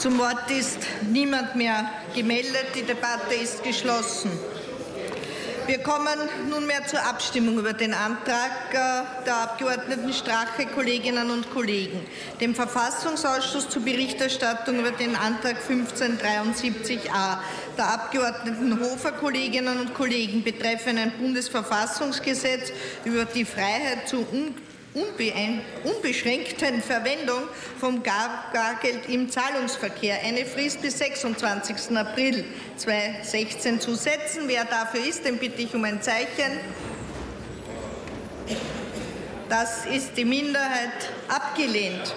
Zum Wort ist niemand mehr gemeldet. Die Debatte ist geschlossen. Wir kommen nunmehr zur Abstimmung über den Antrag äh, der Abgeordneten Strache, Kolleginnen und Kollegen, dem Verfassungsausschuss zur Berichterstattung über den Antrag 1573a der Abgeordneten Hofer, Kolleginnen und Kollegen betreffend ein Bundesverfassungsgesetz über die Freiheit zu unbeschränkten Verwendung vom Bargeld im Zahlungsverkehr eine Frist bis 26. April 2016 zu setzen. Wer dafür ist, den bitte ich um ein Zeichen. Das ist die Minderheit abgelehnt.